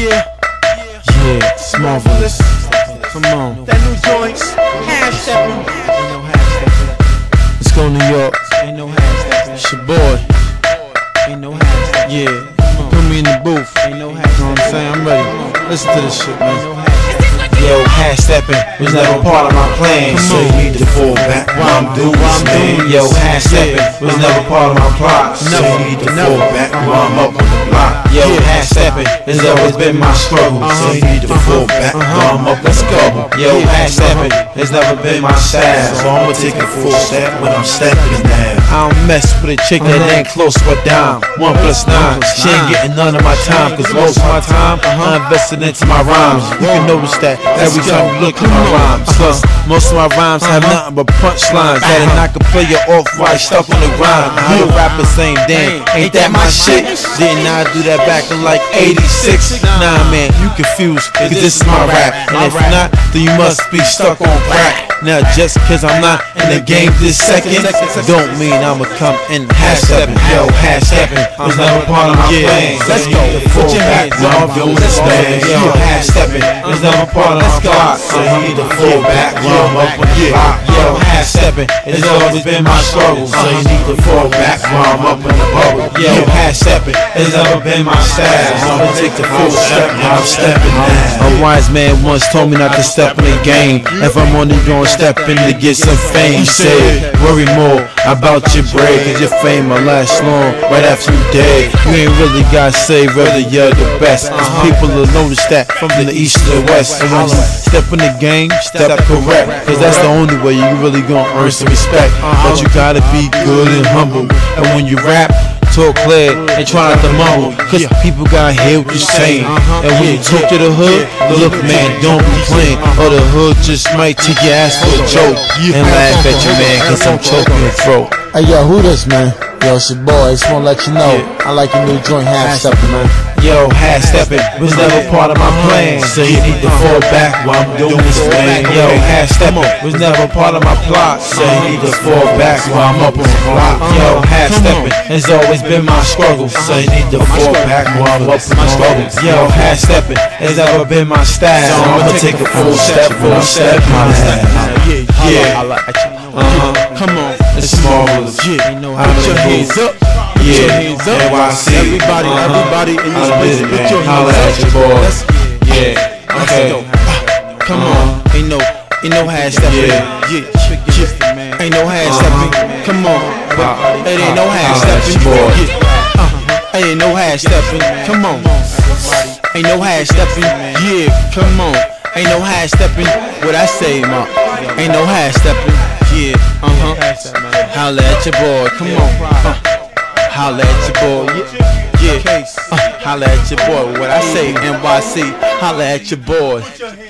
Yeah, Yeah, it's marvelous. Come on, that new joints, half stepping. Ain't no hash let's go New York. Ain't no hash. It's your boy. Ain't no hash. Yeah, put me in the booth. Ain't no hash You know what I'm saying? I'm ready. Listen to this shit, man. No half stepping. Yo, half stepping was never part of my plan. So you need to fall back while I'm doing this, man. Yo, half stepping was uh-huh. never part of my plot. So you need to fall back while I'm uh-huh. up on the block. Yo, Yeah. half stepping has always been my struggle. Uh-huh. So you need to uh-huh. fall back uh-huh. while I'm up on the bubble. Yo, stepping has never been my style. So I'ma take a full step when I'm stepping now. I don't mess with a chick that ain't close to a dime. One plus nine. She ain't getting none of my time, cause most of my time I'm invested into my rhymes. You can notice that every time you look at my rhymes. Plus, most of my rhymes have nothing but punchlines that a knock a player off he stuck on the grind. Now the rappers saying, damn, ain't that my shit? Didn't I do that back in like 86? Nah, man, you confused, cause this is my rap. And if not, then you must be stuck on crack. Now, just cause I'm not in the game this second, don't mean I'ma come in half stepping. Yo, half stepping was never part of my Yeah. plan. Let's go. you need to Put your back hands while up. I'm doing Let's this, go. Yo, half stepping was never part of my plot. So you need to fall back while I'm up on the Yeah. block. Yo, half stepping has always been my struggle. So you need to fall back while I'm up in the bubble. Yo, half stepping has never been my style. So I'ma take the full step now I'm stepping now. A wise man once told me not to step in the game. If I'm only gonna step in to get some fame, he said, worry more about your bread, cause your fame will last long right after you dead. You ain't really gotta say whether you're the best, cause uh-huh. people will notice that from the east to the west. And when you step in the game, step correct, cause that's the only way you really gonna earn some respect. But you gotta be good and humble, and when you rap, talk clear and try not to mumble. Cause people gotta hear what you're saying. Uh-huh. And when you talk to the hood, look man, don't be playing. Or the hood just might take your ass for a joke. And laugh at you man, cause I'm choking your throat. Hey yo, who this man? Yo, it's your boy. I just wanna let you know I like your new joint half stepping, man. Yo, half stepping was never part of my plan. So you need to fall back while I'm doing this, man. Yo, half stepping was never part of my plot. So you need to fall back while I'm up on the block. Yo, half stepping has always been my struggle. So you need to fall back while I'm up on my struggle. Yo, half stepping has ever been my style. So I'ma take a full step when I'm stepping now. Yeah, uh-huh. Come on, it's marvelous. yeah, know how to put your move. hands up. Yeah, hands up. NYC. Everybody, Uh-huh. everybody in this place, put your hands up. your boy. Let's- Yeah, okay. Come on, ain't no, ain't no half stepping. Yeah. Yeah. Ain't no half stepping. Come on, but it ain't no half stepping. Yeah. Ain't no half stepping. Come on, ain't no half stepping. Yeah, come on, ain't no half stepping. What I say, ma? Ain't no half stepping. Yeah, uh huh. Holla at your boy. Come on. Uh, holla at your boy. Yeah, yeah. Uh, holla at your boy. What I say, NYC. Holla at your boy.